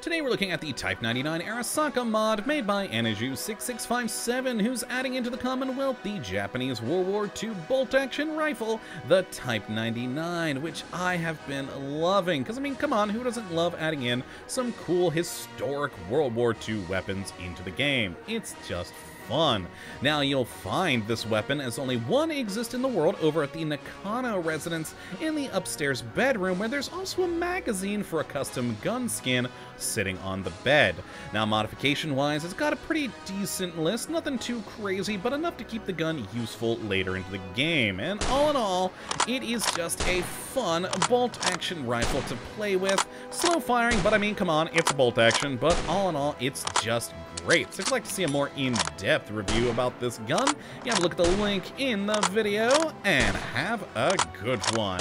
Today we're looking at the Type 99 Arisaka mod made by Aniju6657, who's adding into the Commonwealth the Japanese World War II bolt-action rifle, the Type 99, which I have been loving. Because, I mean, come on, who doesn't love adding in some cool historic World War II weapons into the game? It's just fun. Now, you'll find this weapon as only one exists in the world over at the Nakano residence in the upstairs bedroom, where there's also a magazine for a custom gun skin sitting on the bed. Now, modification-wise, it's got a pretty decent list, nothing too crazy, but enough to keep the gun useful later into the game. And all in all, it is just a fun bolt-action rifle to play with. Slow firing, but I mean, come on, it's a bolt action, but all in all, it's just great. So if you'd like to see a more in-depth review about this gun, you have a look at the link in the video, and have a good one.